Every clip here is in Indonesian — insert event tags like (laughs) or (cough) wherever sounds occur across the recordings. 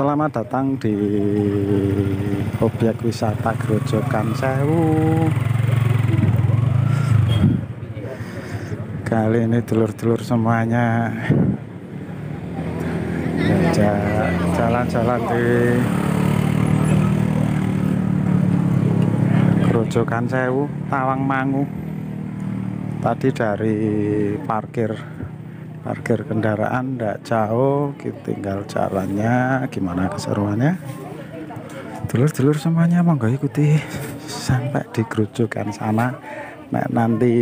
Selamat datang di objek wisata Grojogan Sewu. Kali ini dulur-dulur semuanya ja- jalan-jalan di Grojogan Sewu, Tawangmangu. Tadi dari parkir parkir kendaraan tidak jauh kita tinggal jalannya gimana keseruannya? Dulur-dulur semuanya monggo ikuti. Sampai di gerujukan sana Nek nanti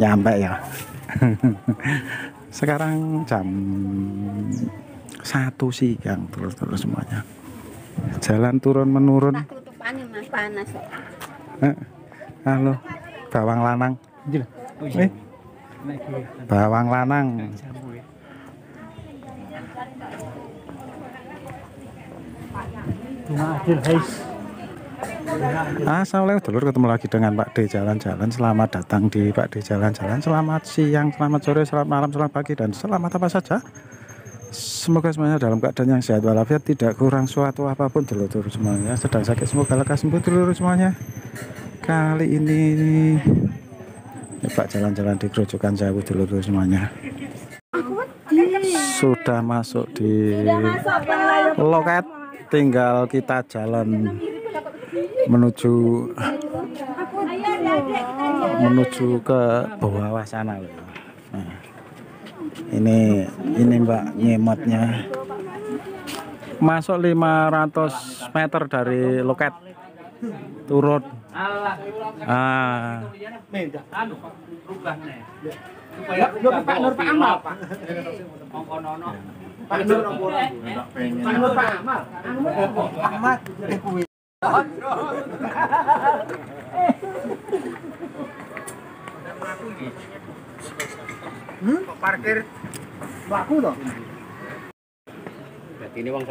nyampe ya. (laughs) Sekarang jam satu siang dulur-dulur semuanya. Jalan turun menurun Mas panas. Eh, halo bawang lanang. Eh, bawang lanang. Assalamualaikum dulur ketemu lagi dengan Pak D Jalan-Jalan. Selamat datang di Pak D Jalan-Jalan. Selamat siang, selamat sore, selamat malam, selamat pagi Dan selamat apa saja. Semoga semuanya dalam keadaan yang sehat walafiat Tidak kurang suatu apa pun dulur-dulur semuanya. Sedang sakit semoga lekas sembuh dulur semuanya. Kali ini Pak jalan-jalan di Grojogan Sewu dulur-dulur semuanya. Sudah masuk di loket Tinggal kita jalan menuju menuju ke bawah sana. Nah, ini ini Mbak nyemotnya masuk 500 meter dari loket turun Alah, ah. Mendah. Anu, rubah nih. Supaya Pak Nur Pak Amal, Pak. Mongkonono. Pak Nur nopo? Pak Nur Pak Amal. Anu nopo? Ahmad eh, eh. kuwi. Hmm? parkir waku dong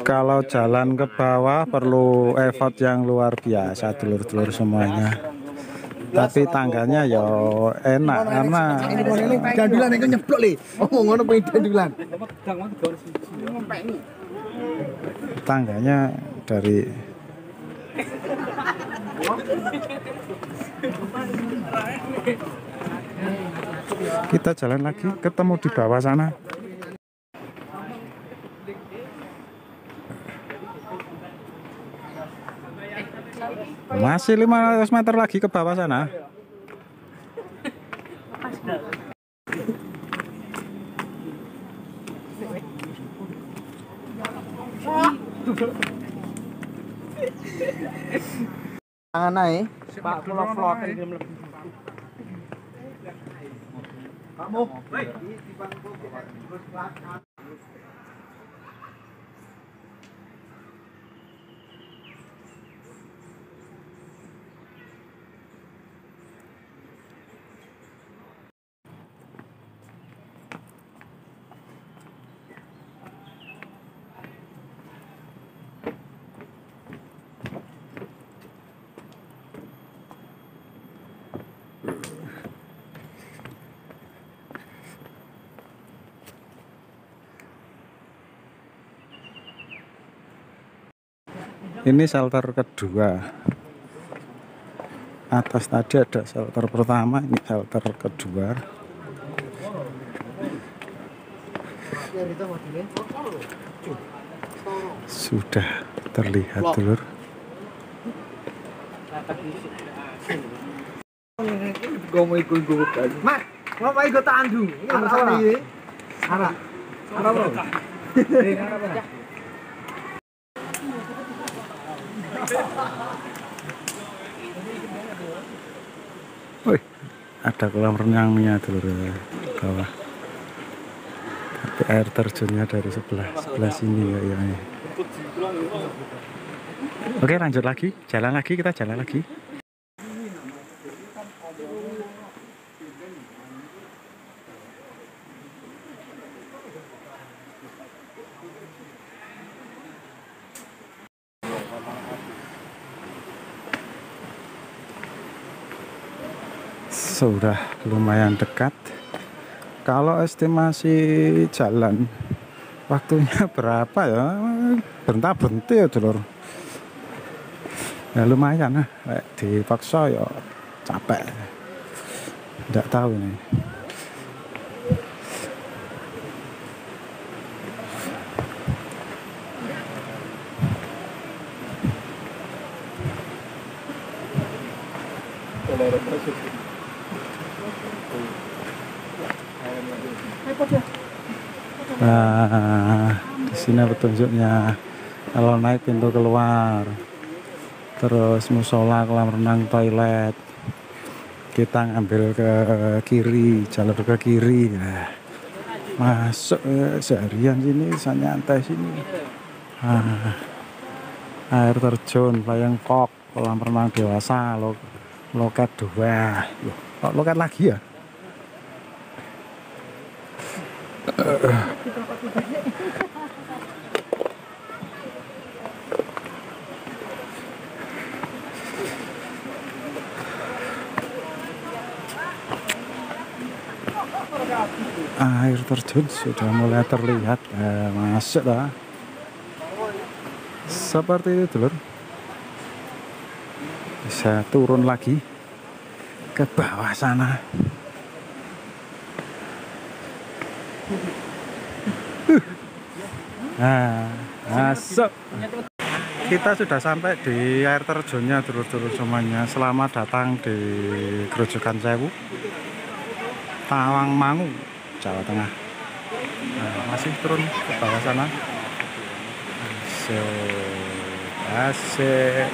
kalau jalan ke bawah perlu effort yang luar biasa dulur-dulur semuanya. Tapi tangganya ya enak karena dandulan iki nyeblok le. Oh ngono pengen dandulan. tangganya dari kita jalan lagi ketemu di bawah sana masih 500 meter lagi ke bawah sana Tangan ae. Pak vlog Kamu. Ini shelter kedua. Atas tadi ada shelter pertama ini shelter kedua. Sudah terlihat dulur Gomo iku iku Mat, ngapa iku tandu? Ini masalah iki. Ara. Ara bro. Wih, ada kolam renangnya dulur bawah. Tapi air terjunnya dari sebelah sebelah sini ya, ya. oke lanjut lagi. Jalan lagi kita jalan lagi sudah lumayan dekat. Kalau estimasi jalan waktunya (laughs) berapa ya? Bentar berhenti ya dulur. Ya lumayan lah. Dipaksa ya capek. Tidak tahu nih Nah, di sini petunjuknya. Kalau naik pintu keluar, terus musola, kolam renang, toilet. Kita ngambil ke kiri, jalur ke kiri. Nah, masuk eh, seharian sini, bisa nyantai sini. Ah, air terjun, Playang Kok, kolam renang dewasa, lo, loket dua. Loh, loket lagi ya? Air terjun sudah mulai terlihat eh, masuk lah seperti itu dulur. Bisa turun lagi ke bawah sana masuk kita sudah sampai di air terjunnya dulur-dulur semuanya. Selamat datang di Grojogan Sewu. Tawang Mangu Jawa Tengah. Nah, masih turun ke bawah sana. Asik asik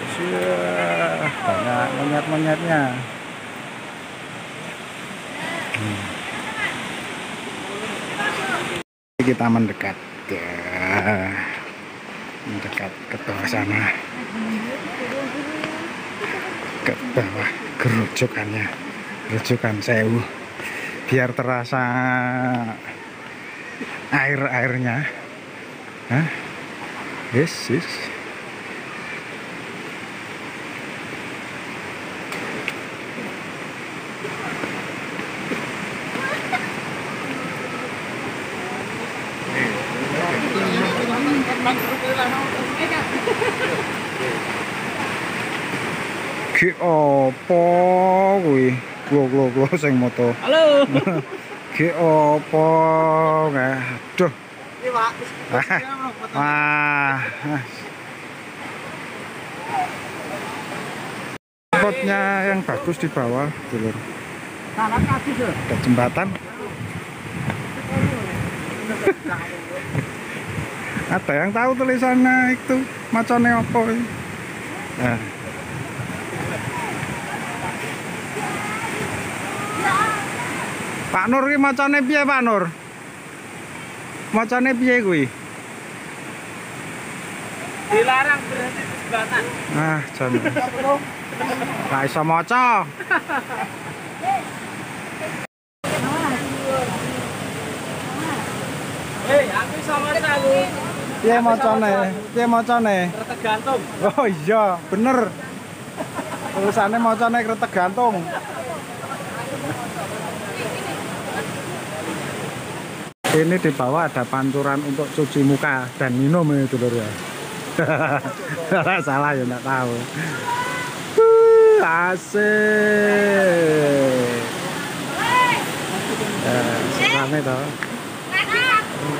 banyak monyet-monyetnya hmm. kita mendekat ya. mendekat ke bawah sana. Ke bawah gerujukannya. Gerujukan sewu. Biar terasa air-airnya. Hah? yes yes Ki opo kuwi? Glo glo glo (laughs) sing moto. Halo. (laughs) Ki opo kae? Aduh. Ini Pak. (laughs) Wah. Spotnya yang bagus di bawah, dulur. Ada jembatan. Ada yang tahu tulisannya itu macamnya apa? Nah. Pak Nur ki macane piye Pak Nur? Macane piye kuwi? Dilarang berhenti di jembatan. Ah, jan. Ra iso maca. Hei, aku sama aku. Piye macane? Piye macane? Retek gantung. Oh iya, bener. Tulisannya macane kretek gantung. Ini di bawah ada panturan untuk cuci muka dan minum ini dulur ya. (laughs) Salah ya enggak tahu. Uh, Asik. Eh, rame toh.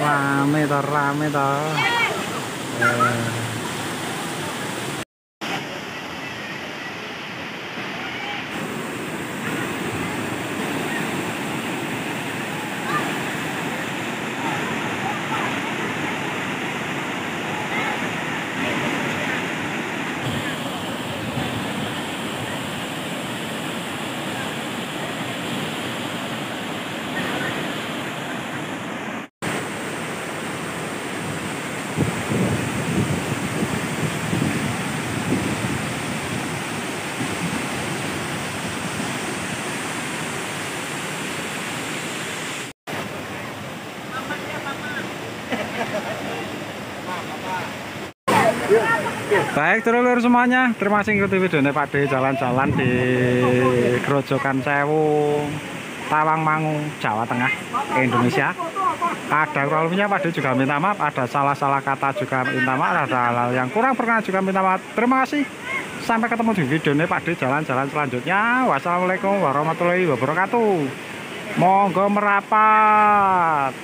Rame toh, rame toh. Eh. Baik, terus semuanya. Terima kasih ikuti videonya Pak D jalan-jalan di Grojogan Sewu. Tawangmangu, Jawa Tengah, Indonesia. Ada kurang Pak De juga minta maaf, ada salah-salah kata juga minta maaf, ada hal yang kurang berkenan juga minta maaf. Terima kasih. Sampai ketemu di video ini Pak De jalan-jalan selanjutnya. Wassalamualaikum warahmatullahi wabarakatuh. Monggo merapat.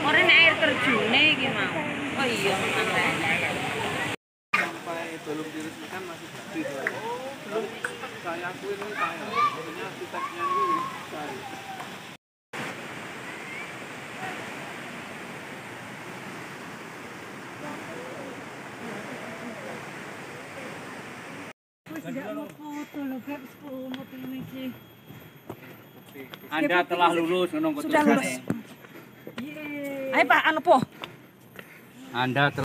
Orang air terjunnya iki mau. Oh iya, memang sampai belum diresmikan masih di belum saya akuin ini saya maksudnya arsiteknya ini saya Anda telah lulus menunggu Sudah lulus. Ayo Pak, anu po. Anda telah